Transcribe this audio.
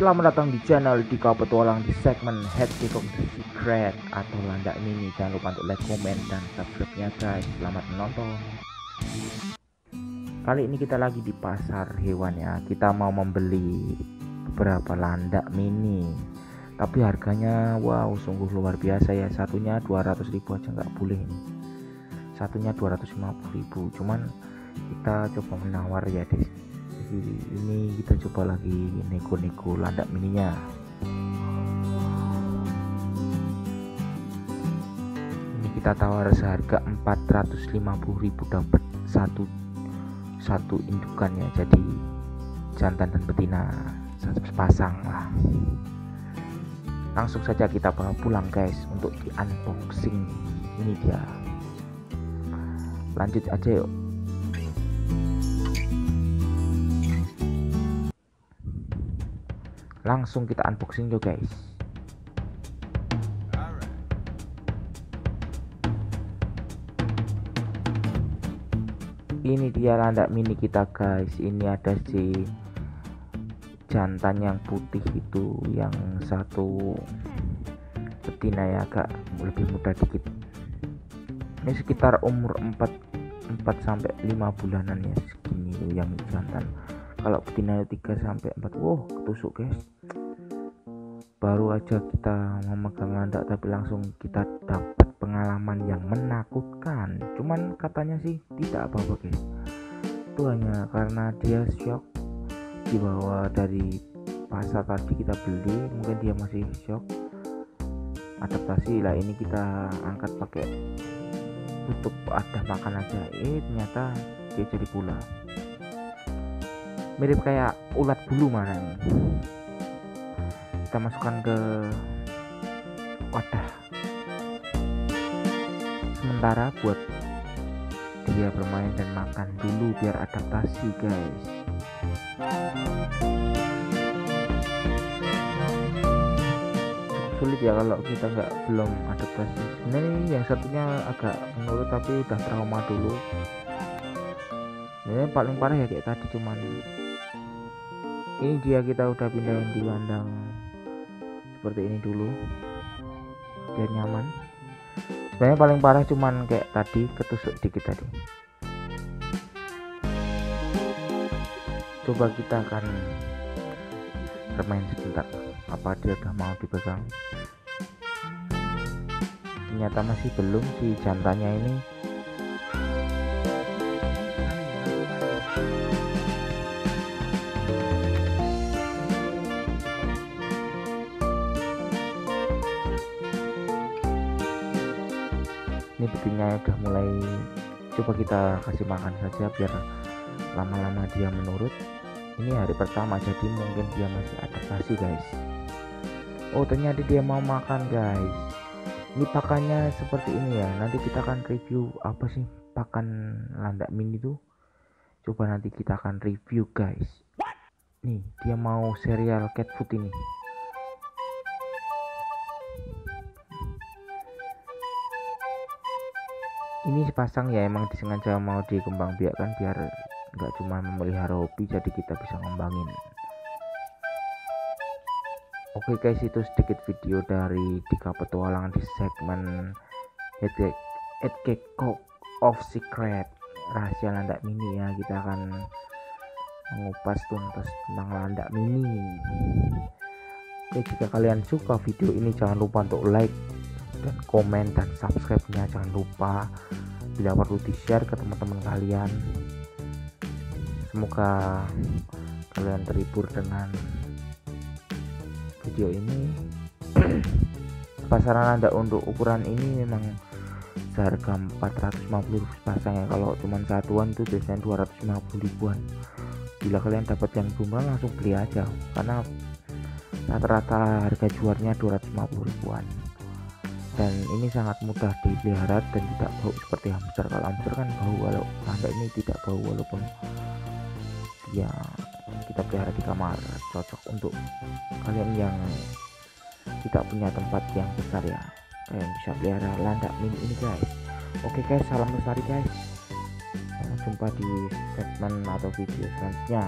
Selamat datang di channel Dika Petualang di segmen Head Kick Secret atau Landak Mini. Jangan lupa untuk like, komen, dan subscribe-nya guys. Selamat menonton. Kali ini kita lagi di pasar hewan ya. Kita mau membeli beberapa landak mini. Tapi harganya wow sungguh luar biasa ya. Satunya 200 ribu aja nggak boleh ini. Satunya 250 ribu. Cuman kita coba menawar ya guys ini kita coba lagi nego-nego landak mininya. Ini kita tawar seharga 450.000 dapat satu satu indukannya. Jadi jantan dan betina satu pasang lah. Langsung saja kita bawa pulang guys untuk di unboxing ini dia. Lanjut aja yuk langsung kita unboxing yuk guys. Ini dia landak mini kita guys. Ini ada si jantan yang putih itu yang satu betina ya agak lebih muda dikit. Ini sekitar umur 4 4 sampai 5 bulanan ya segini yang jantan kalau betina 3 sampai 4 wow ketusuk guys. Baru aja kita memegang landak tapi langsung kita dapat pengalaman yang menakutkan. Cuman katanya sih tidak apa-apa guys. Itu hanya karena dia shock dibawa dari pasar tadi kita beli. Mungkin dia masih shock. Adaptasi lah ini kita angkat pakai tutup ada makan aja. Eh ternyata dia jadi pula mirip kayak ulat bulu mana ini kita masukkan ke wadah. Sementara buat dia bermain dan makan dulu biar adaptasi guys. Sulit ya kalau kita nggak belum adaptasi. Ini yang satunya agak menurut tapi udah trauma dulu. Ini paling parah ya kayak tadi cuman ini dia kita udah pindahin di kandang seperti ini dulu biar nyaman. Sebenarnya paling parah cuman kayak tadi ketusuk dikit tadi. Coba kita akan bermain sebentar. Apa dia udah mau dipegang? Ternyata masih belum si jantannya ini betina udah mulai coba kita kasih makan saja biar lama-lama dia menurut. Ini hari pertama jadi mungkin dia masih adaptasi guys. Oh ternyata dia mau makan guys. Ini pakannya seperti ini ya. Nanti kita akan review apa sih pakan landak mini itu. Coba nanti kita akan review guys. Nih dia mau serial cat food ini ini sepasang ya emang disengaja mau dikembang biakkan biar nggak cuma memelihara hobi jadi kita bisa ngembangin. Oke guys itu sedikit video dari Dika petualangan di segmen Head Cock of Secret. Rahasia landak mini ya kita akan mengupas tuntas tentang landak mini. Oke jika kalian suka video ini jangan lupa untuk like dan komen dan subscribe nya jangan lupa bila perlu di share ke teman-teman kalian. Semoga kalian terhibur dengan video ini. Pasaran anda untuk ukuran ini memang seharga 450 pasang ya kalau cuma satuan itu biasanya 250 ribuan. Bila kalian dapat yang jumlah langsung beli aja. Karena rata-rata harga jualnya 250 ribuan dan ini sangat mudah dipelihara dan tidak bau seperti hamster. Kalau hamster kan bau kalau anda ini tidak bau walaupun ya kita pelihara di kamar. Cocok untuk kalian yang tidak punya tempat yang besar ya kalian bisa pelihara. Landak mini ini guys. Oke guys salam lestari guys. Jumpa di segmen atau video selanjutnya